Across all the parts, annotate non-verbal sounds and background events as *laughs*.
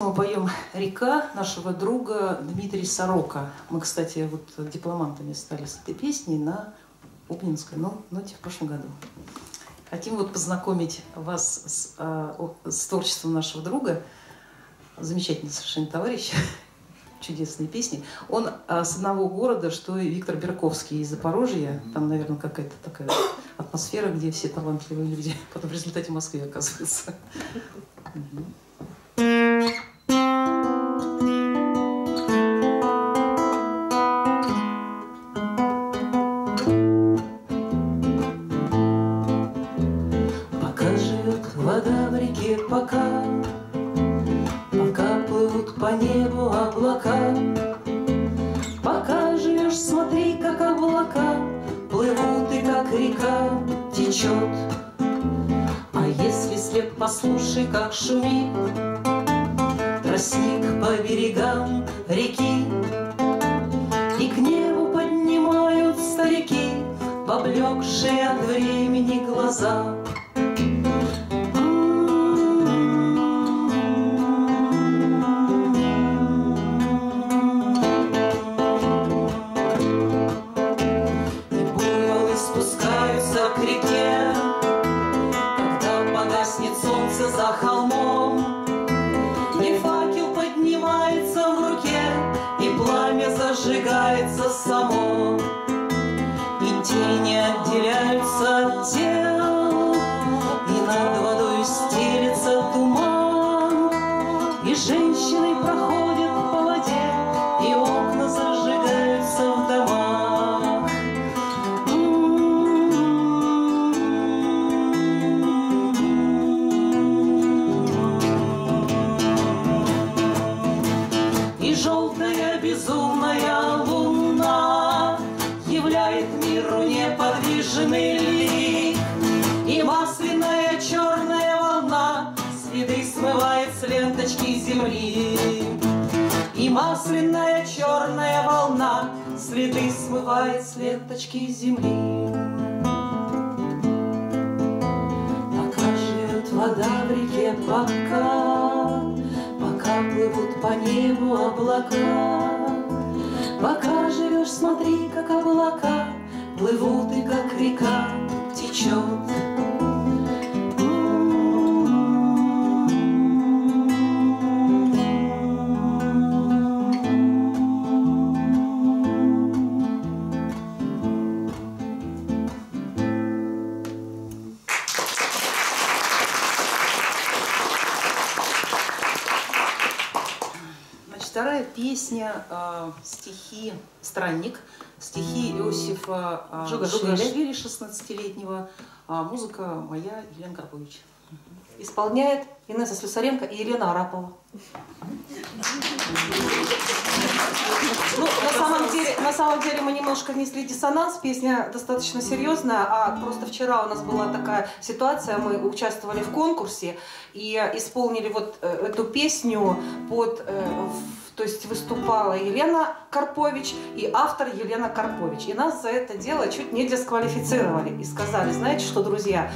Мы поем «Река» нашего друга Дмитрия Сорока. Мы, кстати, вот дипломантами стали с этой песней на Обнинской ну, ноте в прошлом году. Хотим вот познакомить вас с, а, с творчеством нашего друга. Замечательный совершенно товарищ, *laughs* чудесные песни. Он а, с одного города, что и Виктор Берковский из Запорожья. Там, наверное, какая-то такая атмосфера, где все талантливые люди *laughs* потом в результате в Москве оказываются. Река течет. А если слеп, послушай, как шумит Тростник по берегам реки. И к небу поднимают старики Поблекшие от времени глаза И женщины земли. И масляная черная волна Следы смывает с ленточки земли. Пока живет вода в реке, пока Пока плывут по небу облака. Пока живешь, смотри, как облака Плывут и как река стихи «Странник», стихи Иосифа Жуга-Жуга. Шелягеля, 16-летнего, а музыка моя Елена Карпович. Исполняет Инесса Слюсаренко и Елена Арапова. Ну, на самом, деле, на самом деле мы немножко внесли диссонанс, песня достаточно серьезная, а просто вчера у нас была такая ситуация, мы участвовали в конкурсе и исполнили вот э, эту песню под, э, то есть выступала Елена Карпович и автор Елена Карпович. И нас за это дело чуть не дисквалифицировали и сказали, знаете что, друзья,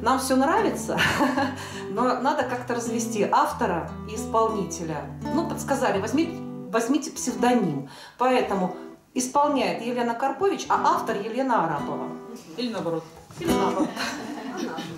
нам все нравится, *laughs* но надо как-то развести автора и исполнителя. Ну, подсказали, возьмите, возьмите псевдоним. Поэтому исполняет Елена Карпович, а автор Елена Арапова. Или наоборот. Или наоборот. *laughs*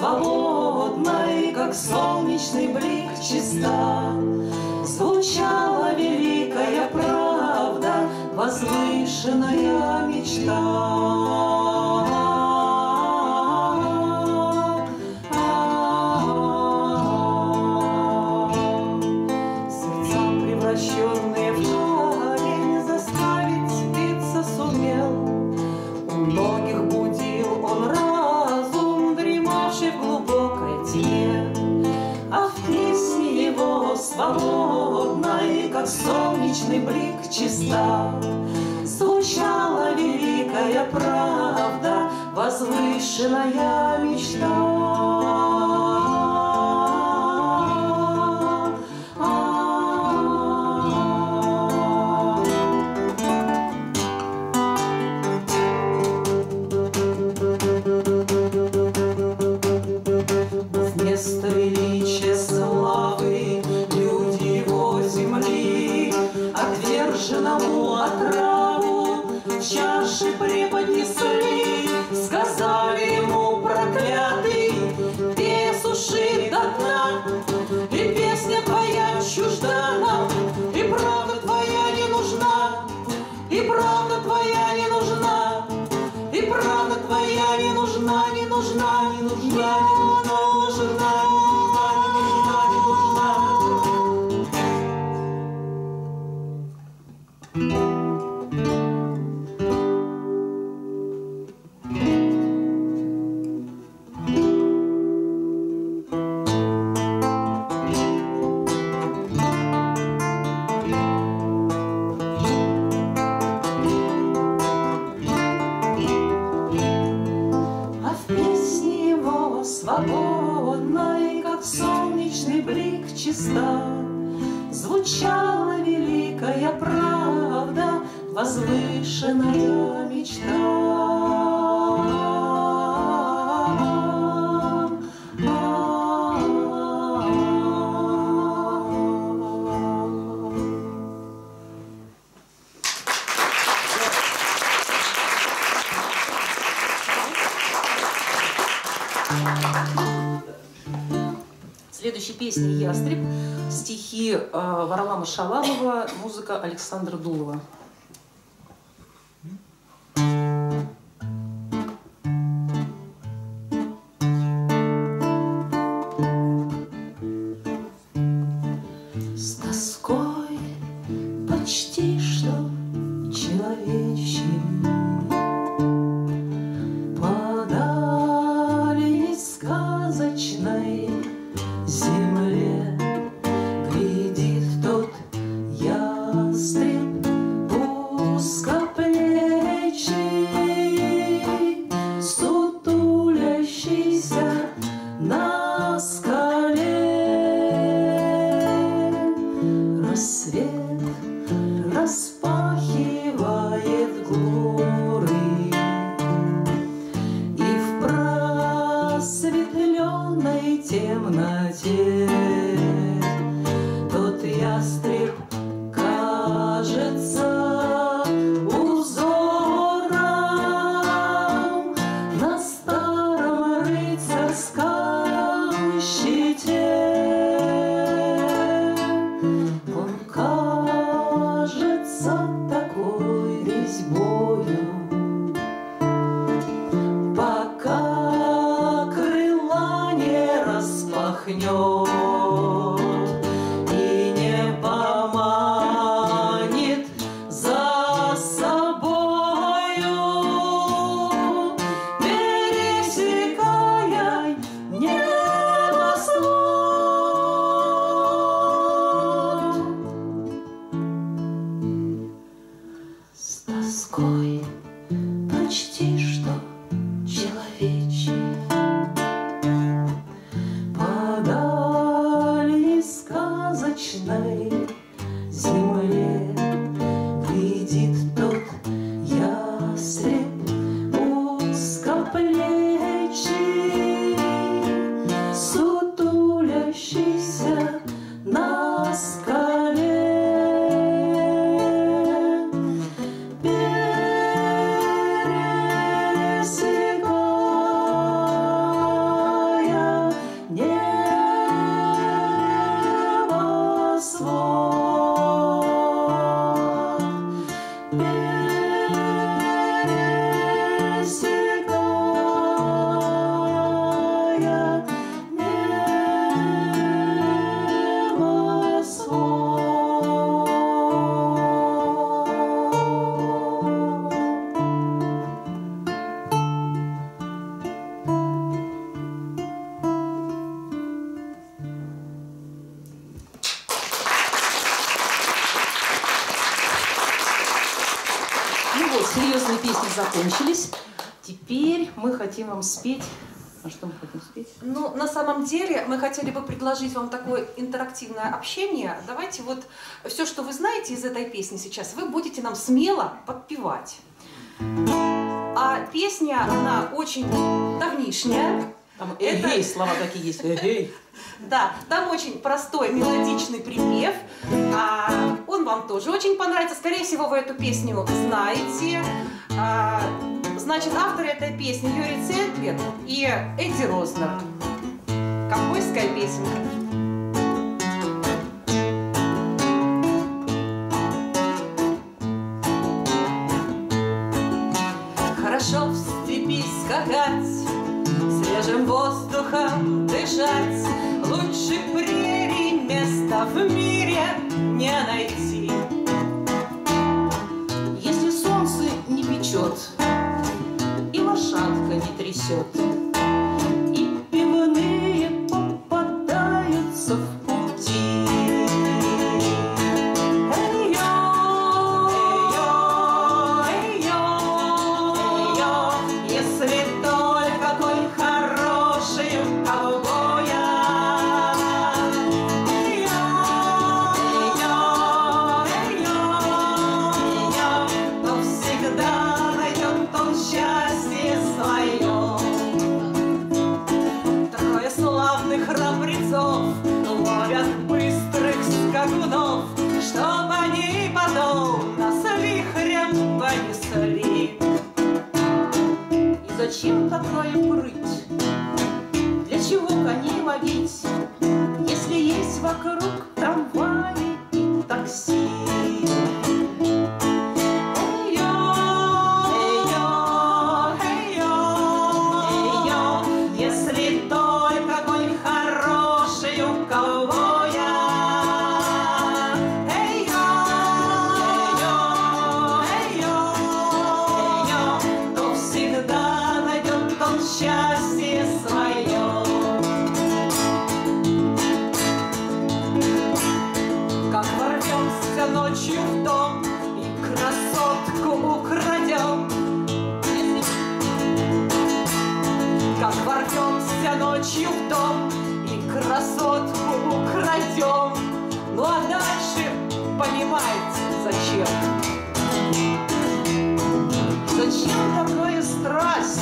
свободной, как солнечный блик чиста, Звучала великая правда, возвышенная мечта. Сердца, чиста, Звучала великая правда, возвышенная мечта. star. Молчала великая правда, возвышенная мечта. Следующей песни «Ястреб», стихи э, Варлама Шаламова, музыка Александра Дулова. Закончились. Теперь мы хотим вам спеть. А что мы хотим спеть? Ну, на самом деле, мы хотели бы предложить вам такое интерактивное общение. Давайте вот все, что вы знаете из этой песни сейчас, вы будете нам смело подпевать. А песня, она очень давнишняя. Там эгей, слова такие есть. Эгей. Да, там очень простой мелодичный припев. А, он вам тоже очень понравится. Скорее всего, вы эту песню знаете. А, значит, авторы этой песни Юрий Цельплер и Эдди Рознер. Ковбойская песенка. Свежим воздухом дышать, лучше прерий места в мире не найти. Если солнце не печет, и лошадка не трясет, зачем такая прыть? Для чего коней ловить, если есть вокруг трамваи и такси? Если только конь хороший у ковбоя. Ворвемся ночью в дом и красотку украдем. Ну а дальше понимаете зачем. Зачем такая страсть?